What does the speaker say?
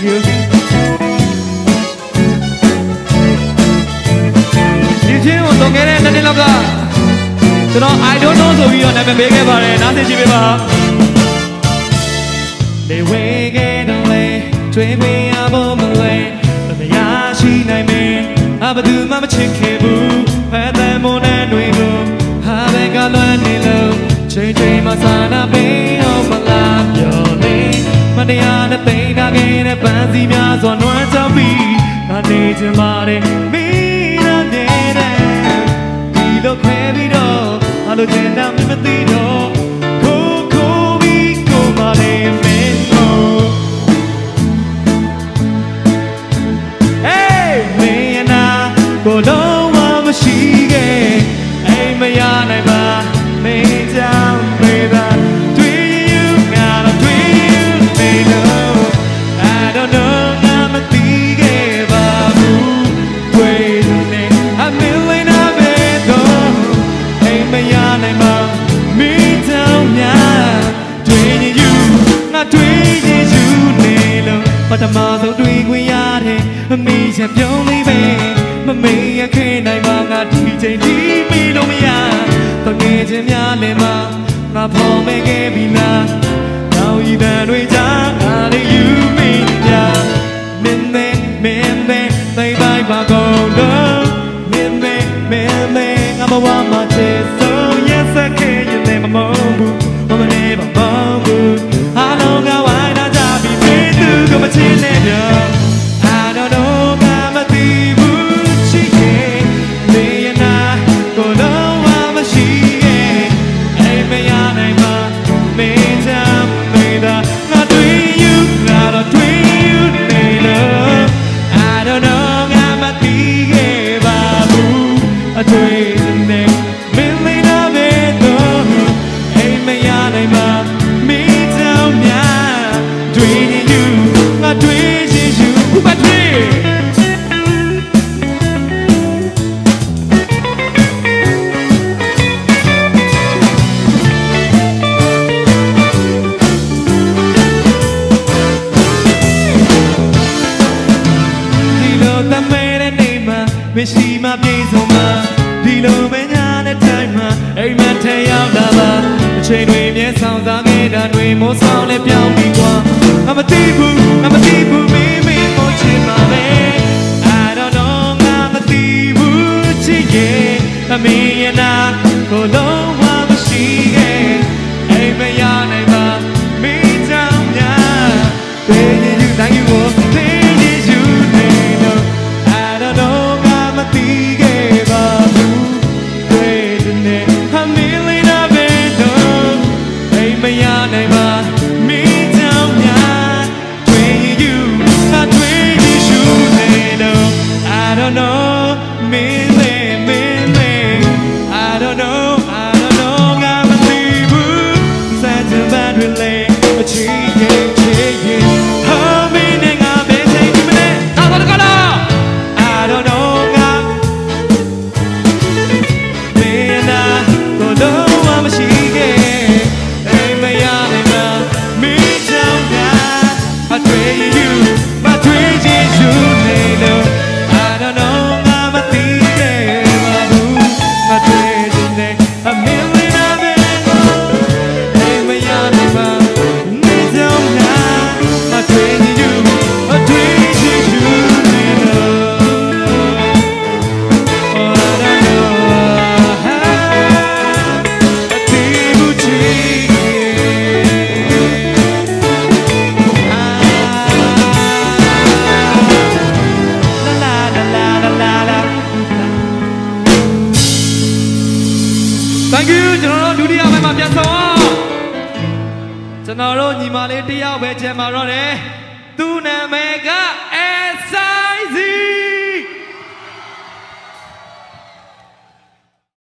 love you ဒီချင်းကိုတော့ငယ်တဲ့နှစ်နှစ်လောက်ကကျွန်တော် I don't know ဆိုပြီးတော့နာမည်ပေးခဲ့ပါတယ်နားသိကြည့်ပေးပါ They wake and lay 追不要不门泪怎么样去နိုင်မင်းအဘသူမှမချစ်ခင် ပန်းစီများစွာနွမ်းချပြီးငါနေချင်ပါတယ်မင်းနဲ့နေတဲ့ဒီလိုခွဲပြီးတော့အလိုချင်တာမမသိတော့ကိုကိုပြီးကိုမလေးမင်းတို့ Hey မင်းနာကိုလုံး ငါတွေ့ယူနေလို့ပထမဆုံးတွေ့ခွင့်ရတဲ့အမေချက်ပြုံးလေးပဲမမေ့ရခဲ့နိုင်ပါငါဒီချိန်ဒီမီလို့မရတငယ်ချင်းများလည်းမငါဖော်မဲ့ခဲ့ပြီလားနောက်ဤတန်တွေကြားငါလေးယူမိကြမင်းမဲမင်းမဲသိတိုင်းပါကု မှာမရှိမပြေဆုံးမှာဒီလိုမညာတဲ့တိုင်းမှာအိမ်မထဲရောက်လာပါအချိန်တွေမြဲဆောင်စားခဲ့တာတွေမိုးဆောင်လဲပြောင်းပြီးကွာငါမသိဘူးငါမသိဘူး Thank you ကျွန်တော်တို့ဒုတိယပိုင်းမှာပြန်ဆောင်အောင်ကျွန်တော်တို့ညီမလေးတယောက်ပဲကျန်ပါတော့တယ်သူနာမည်က